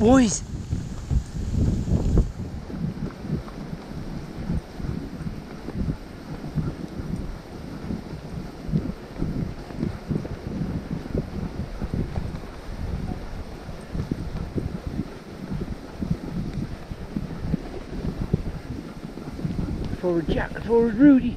boys. Forward Jack, forward Rudy.